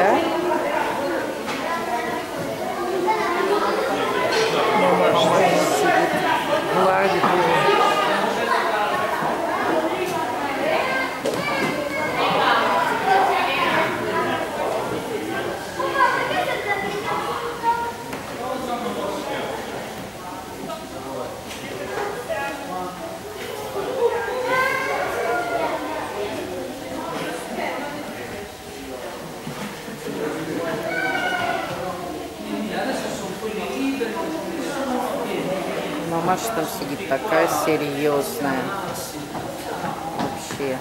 together. Мамаша там сидит такая серьезная. Вообще.